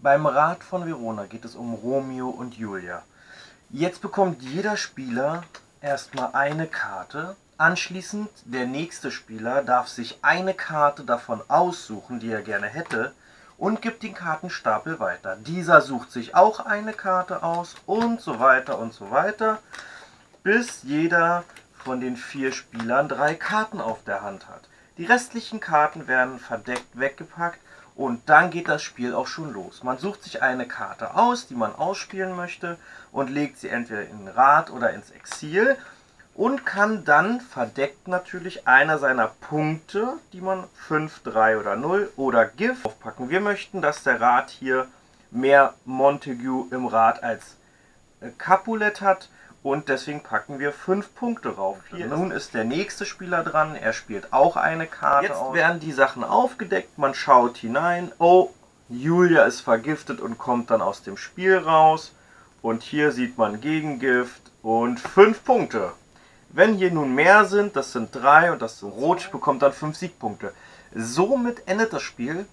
Beim Rat von Verona geht es um Romeo und Julia. Jetzt bekommt jeder Spieler erstmal eine Karte. Anschließend der nächste Spieler darf sich eine Karte davon aussuchen, die er gerne hätte, und gibt den Kartenstapel weiter. Dieser sucht sich auch eine Karte aus und so weiter und so weiter, bis jeder von den vier Spielern drei Karten auf der Hand hat. Die restlichen Karten werden verdeckt weggepackt und dann geht das Spiel auch schon los. Man sucht sich eine Karte aus, die man ausspielen möchte und legt sie entweder in Rad oder ins Exil und kann dann verdeckt natürlich einer seiner Punkte, die man 5, 3 oder 0 oder GIF aufpacken. Wir möchten, dass der Rad hier mehr Montague im Rad als Capulet hat und deswegen packen wir 5 Punkte rauf. Hier Nun ist der nächste Spieler dran, er spielt auch eine Karte Jetzt aus. werden die Sachen aufgedeckt, man schaut hinein, oh, Julia ist vergiftet und kommt dann aus dem Spiel raus. Und hier sieht man Gegengift und 5 Punkte. Wenn hier nun mehr sind, das sind 3 und das rot, bekommt dann 5 Siegpunkte. Somit endet das Spiel